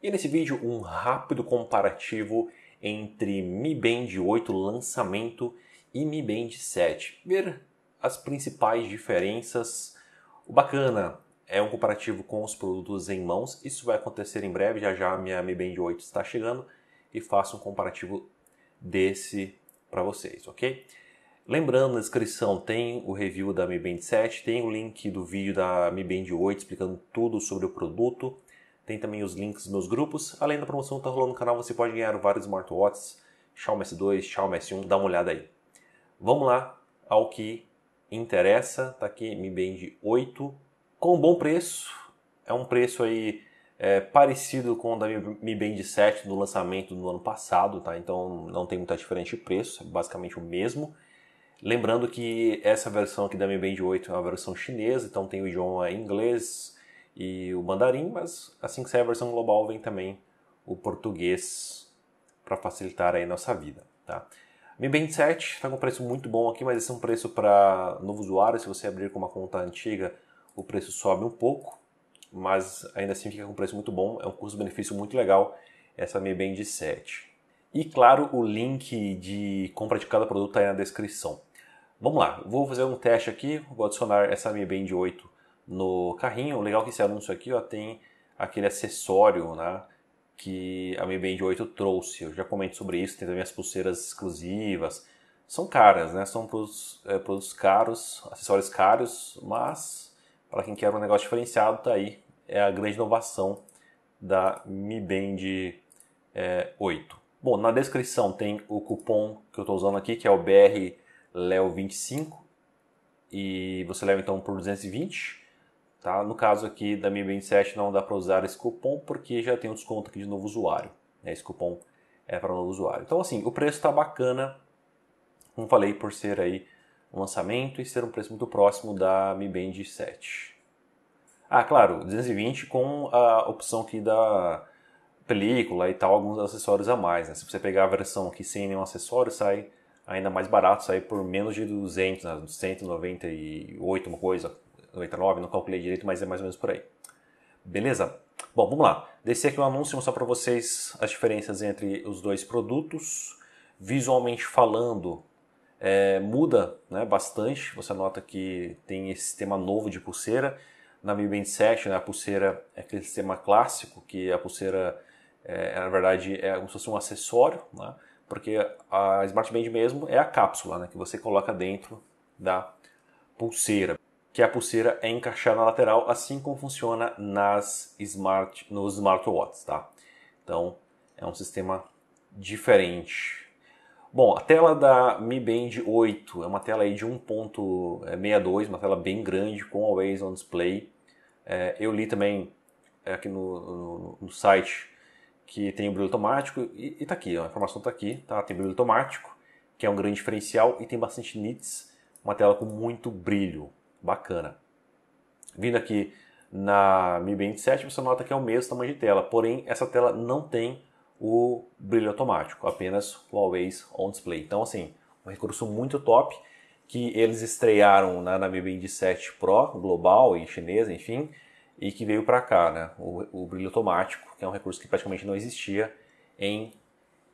E nesse vídeo um rápido comparativo entre Mi Band 8 lançamento e Mi Band 7. Ver as principais diferenças. O bacana é um comparativo com os produtos em mãos. Isso vai acontecer em breve, já já minha Mi Band 8 está chegando e faço um comparativo desse para vocês, ok? Lembrando, na descrição tem o review da Mi Band 7, tem o link do vídeo da Mi Band 8 explicando tudo sobre o produto. Tem também os links dos meus grupos. Além da promoção que está rolando no canal, você pode ganhar vários smartwatches, Xiaomi S2, Xiaomi S1, dá uma olhada aí. Vamos lá ao que interessa. Tá aqui Mi Band 8 com um bom preço. É um preço aí é, parecido com o da Mi Band 7 no lançamento do ano passado, tá? Então não tem muita diferença de preço, é basicamente o mesmo. Lembrando que essa versão aqui da Mi Band 8 é uma versão chinesa, então tem o idioma inglês, e o mandarim, mas assim que sair a versão global vem também o português para facilitar aí a nossa vida, tá? Mi Band 7 está com um preço muito bom aqui, mas esse é um preço para novo usuário. Se você abrir com uma conta antiga, o preço sobe um pouco, mas ainda assim fica com um preço muito bom. É um custo-benefício muito legal essa Mi Band 7. E claro, o link de compra de cada produto está aí na descrição. Vamos lá, vou fazer um teste aqui, vou adicionar essa Mi Band 8 no carrinho. O legal é que esse anúncio aqui ó, tem aquele acessório né, que a Mi Band 8 trouxe. Eu já comento sobre isso, tem também as pulseiras exclusivas. São caras, né? São produtos, é, produtos caros, acessórios caros, mas para quem quer um negócio diferenciado, tá aí. É a grande inovação da Mi Band é, 8. Bom, na descrição tem o cupom que eu estou usando aqui, que é o BR Leo25 e você leva então por 220 Tá? No caso aqui da Mi Band 7 não dá para usar esse cupom porque já tem um desconto aqui de novo usuário. Né? Esse cupom é para novo usuário. Então assim, o preço está bacana, como falei, por ser aí um lançamento e ser um preço muito próximo da Mi Band 7. Ah, claro, 220 com a opção aqui da película e tal, alguns acessórios a mais. Né? Se você pegar a versão aqui sem nenhum acessório, sai ainda mais barato, sai por menos de 200, né? 198, uma coisa, 99, não calculei direito, mas é mais ou menos por aí. Beleza? Bom, vamos lá. Descer aqui o um anúncio e mostrar para vocês as diferenças entre os dois produtos. Visualmente falando, é, muda né, bastante. Você nota que tem esse sistema novo de pulseira. Na Mi Band 7, né, a pulseira é aquele sistema clássico, que a pulseira, é, na verdade, é como se fosse um acessório, né, porque a Smart Band mesmo é a cápsula né, que você coloca dentro da pulseira que a pulseira é encaixada na lateral, assim como funciona nas smart, nos smartwatches, tá? Então, é um sistema diferente. Bom, a tela da Mi Band 8 é uma tela aí de 1.62, uma tela bem grande com Always On Display. É, eu li também é, aqui no, no, no, site que tem o brilho automático e, e tá aqui, a informação está aqui, tá? Tem brilho automático, que é um grande diferencial e tem bastante nits, uma tela com muito brilho. Bacana. Vindo aqui na Mi Band 7, você nota que é o mesmo tamanho de tela, porém essa tela não tem o brilho automático, apenas o Always On Display. Então, assim, um recurso muito top que eles estrearam na, na Mi Band 7 Pro global e chinesa, enfim, e que veio para cá, né? O, o, brilho automático, que é um recurso que praticamente não existia em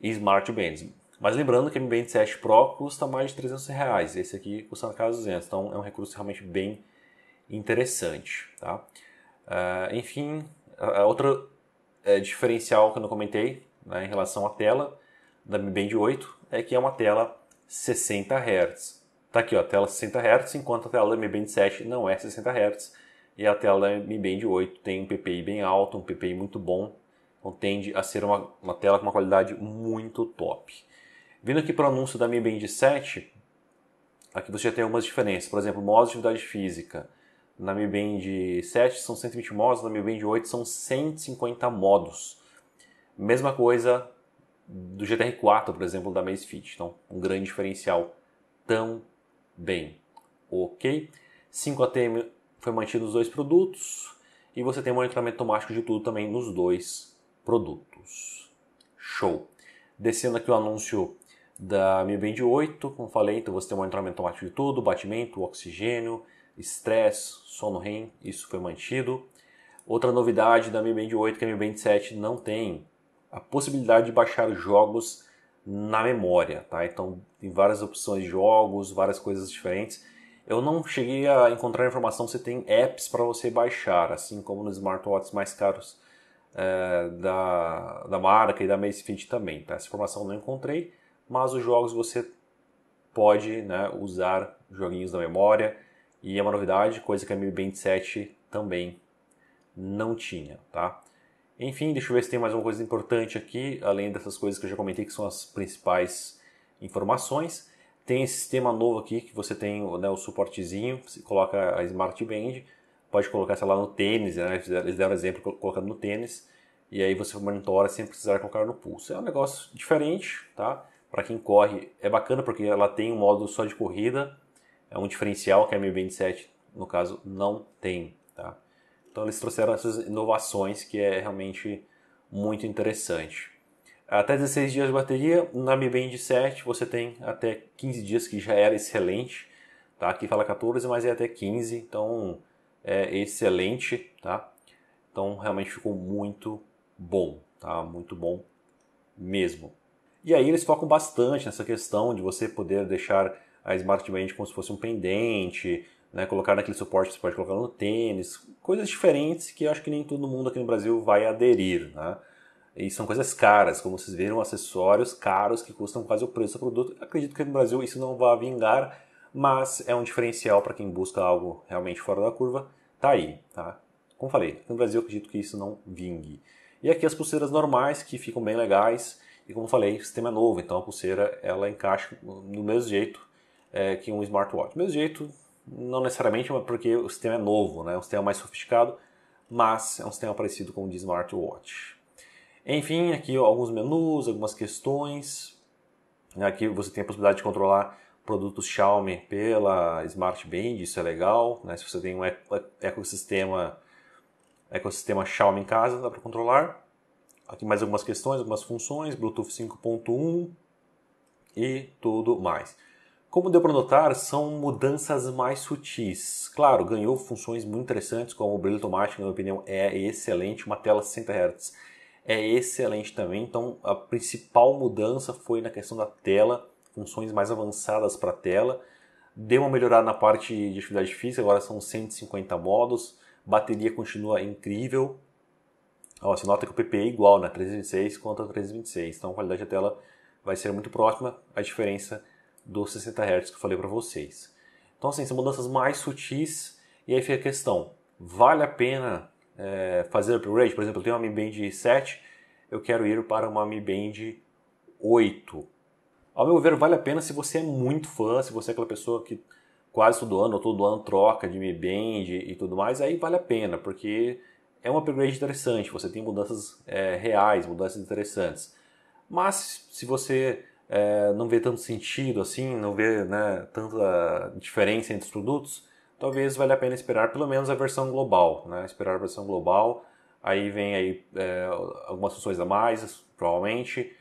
Smart Bands. Mas lembrando que a Mi Band 7 Pro custa mais de 300 reais, esse aqui custa na casa de 200, então é um recurso realmente bem interessante. Tá? Uh, enfim, a, a outra é, diferencial que eu não comentei né, em relação à tela da Mi Band 8 é que é uma tela 60 Hz. Tá aqui, ó, tela 60 Hz, enquanto a tela da Mi Band 7 não é 60 Hz e a tela da Mi Band 8 tem um PPI bem alto, um PPI muito bom, então tende a ser uma, uma tela com uma qualidade muito top. Vindo aqui para o anúncio da Mi Band 7, aqui você já tem algumas diferenças. Por exemplo, modos de atividade física. Na Mi Band 7 são 120 modos, na Mi Band 8 são 150 modos. Mesma coisa do GTR4, por exemplo, da Amazfit. Então, um grande diferencial também. Ok? 5ATM foi mantido nos dois produtos. E você tem monitoramento automático de tudo também nos dois produtos. Show! Descendo aqui o anúncio da Mi Band 8, como falei, então você tem um monitoramento automático de tudo, batimento, oxigênio, estresse, sono REM, isso foi mantido. Outra novidade da Mi Band 8 que a Mi Band 7 não tem, a possibilidade de baixar jogos na memória, tá? Então tem várias opções de jogos, várias coisas diferentes. Eu não cheguei a encontrar informação se tem apps para você baixar, assim como nos smartwatches mais caros é, da, da marca e da Amazfit também. Tá? Essa informação eu não encontrei, mas os jogos você pode né, usar joguinhos da memória e é uma novidade, coisa que a Mi Band 7 também não tinha. Tá? Enfim, deixa eu ver se tem mais uma coisa importante aqui, além dessas coisas que eu já comentei que são as principais informações. Tem esse sistema novo aqui que você tem né, o suportezinho, você coloca a Smart Band, pode colocar, sei lá, no tênis, né? eles deram exemplo colocando no tênis, e aí você monitora sem precisar colocar no pulso. É um negócio diferente, tá? Para quem corre é bacana porque ela tem um modo só de corrida, é um diferencial que a Mi Band 7, no caso, não tem, tá? Então eles trouxeram essas inovações que é realmente muito interessante. Até 16 dias de bateria, na Mi Band 7 você tem até 15 dias, que já era excelente. Tá? Aqui fala 14, mas é até 15, então é excelente. Tá? Então realmente ficou muito bom, tá? muito bom mesmo. E aí eles focam bastante nessa questão de você poder deixar a Smart Band como se fosse um pendente, né? colocar naquele suporte que você pode colocar no tênis, coisas diferentes que eu acho que nem todo mundo aqui no Brasil vai aderir. Né? E são coisas caras, como vocês viram, acessórios caros que custam quase o preço do produto. Acredito que no Brasil isso não vai vingar, mas é um diferencial para quem busca algo realmente fora da curva. Tá aí, tá? Como falei, no Brasil acredito que isso não vingue. E aqui as pulseiras normais que ficam bem legais. E como falei, o sistema é novo, então a pulseira ela encaixa no mesmo jeito é, que um smartwatch. Do mesmo jeito, não necessariamente, porque o sistema é novo, né? É um sistema mais sofisticado, mas é um sistema parecido com o de smartwatch. Enfim, aqui alguns menus, algumas questões. Aqui você tem a possibilidade de controlar produtos Xiaomi pela Smart Band, isso é legal. Né? Se você tem um ecossistema, ecossistema Xiaomi em casa, dá para controlar. Aqui mais algumas questões, algumas funções, Bluetooth 5.1 e tudo mais. Como deu para notar, são mudanças mais sutis. Claro, ganhou funções muito interessantes, como o brilho automático, na minha opinião, é excelente, uma tela 60 Hz é excelente também. Então, a principal mudança foi na questão da tela, funções mais avançadas para a tela. Deu uma melhorada na parte de atividade física, agora são 150 modos. Bateria continua incrível. Ó, você nota que o PPI é igual, né? 326 contra 326. Então, a qualidade da tela vai ser muito próxima à diferença dos 60 Hz que eu falei para vocês. Então, assim, são mudanças mais sutis. E aí fica a questão: vale a pena é, fazer upgrade, por exemplo, eu tenho uma Mi Band 7, eu quero ir para uma Mi Band 8. Ao meu ver, vale a pena se você é muito fã, se você é aquela pessoa que quase todo ano ou todo ano troca de Mi Band e tudo mais, aí vale a pena, porque é um upgrade interessante, você tem mudanças é, reais, mudanças interessantes. Mas se você é, não vê tanto sentido assim, não vê né, tanta diferença entre os produtos, talvez valha a pena esperar pelo menos a versão global, né? Esperar a versão global, aí vem aí é, algumas funções a mais, provavelmente,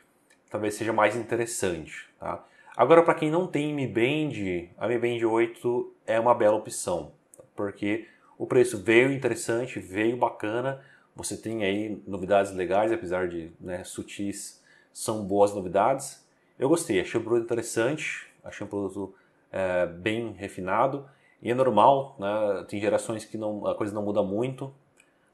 talvez seja mais interessante, tá? Agora, para quem não tem Mi Band, a Mi Band 8 é uma bela opção, porque o preço veio interessante, veio bacana, você tem aí novidades legais, apesar de né, sutis, são boas novidades. Eu gostei, achei o produto interessante, achei um produto é, bem refinado e é normal, né? tem gerações que não, a coisa não muda muito.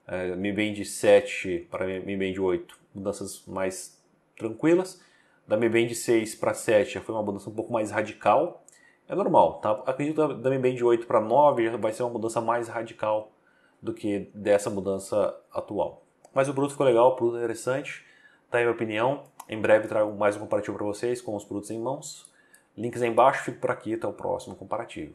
É, Mi Band 7 para Mi Band 8, mudanças mais tranquilas. Da Mi Band 6 para 7 já foi uma mudança um pouco mais radical. É normal, tá? Acredito da Mi Band 8 para 9 vai ser uma mudança mais radical do que dessa mudança atual. Mas o produto ficou legal, o produto é interessante, tá aí a minha opinião. Em breve trago mais um comparativo para vocês com os produtos em mãos. Links aí embaixo, fico por aqui, até o próximo comparativo.